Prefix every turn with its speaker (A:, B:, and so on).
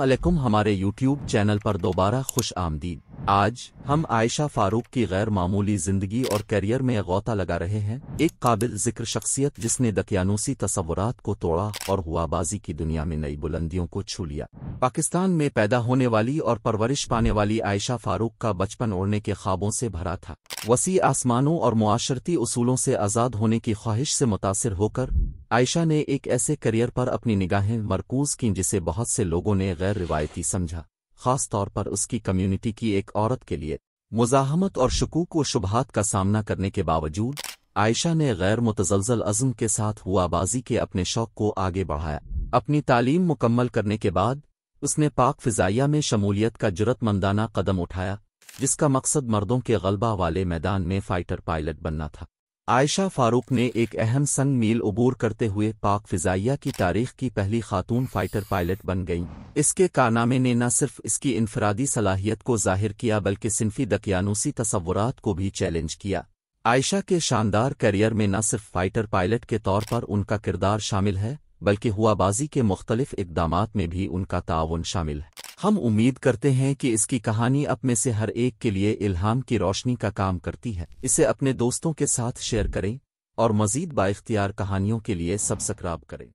A: अलैकुम हमारे YouTube channel पर दोबारा खुश आमदीद। आज हम आयशा फारूक की गैर मामूली ज़िंदगी और करियर में गौता लगा रहे हैं, एक काबिल ज़िक्र शख्सियत जिसने दकियानूसी तस्वुरात को तोड़ा और हुआबाजी की दुनिया में नई बुलंदियों को छू लिया। पाकिस्तान में पैदा होने वाली और परवरिश पाने वाली आयशा फारूक का बचपन ओढ़ने के ख्वाबों से भरा था। वसी आसमानों और मुआशरती उसूलों से आज़ाद होने की ख्वाहिश से मुतासर होकर, आयशा ने एक ऐसे करियर पर अपनी निगाहें मरकूज की जिसे बहुत से लोगों ने गैर रिवायती समझा। खास तौर पर उसकी कम्युनिटी की एक औरत के लिए। मुजाहमत और शकूक व शुबहत का सामना करने के बावजूद, आयशा ने गैर मुतजलजल अज़म के साथ हुआबाजी के अपने शौक को आगे बढ़ाया। अपनी तालीम मुकम्मल करने के बाद, उसने पाक फिजाइया में शमूलियत का जरूरतमंदाना कदम उठाया, जिसका मकसद मर्दों के गलबा वाले मैदान में फाइटर पायलट बनना था। आयशा फारूक ने एक अहम संग मील अबूर करते हुए पाक फिजाइया की तारीख की पहली खातून फाइटर पायलट बन गईं। इसके कारनामे ने न सिर्फ़ इसकी इनफरादी सलाहियत को ज़ाहिर किया, बल्कि सिंफी दकियानूसी तस्वुरात को भी चैलेंज किया। आयशा के शानदार करियर में न सिर्फ़ फाइटर पायलट के तौर पर उनका किरदार शामिल है, बल्कि हुआबाजी के मुख्तलिफ़ इकदाम में भी उनका ताउन शामिल है। हम उम्मीद करते हैं कि इसकी कहानी अप में से हर एक के लिए इल्हाम की रोशनी का काम करती है। इसे अपने दोस्तों के साथ शेयर करें और मजीद बाख्तियार कहानियों के लिए सब्सक्राइब करें।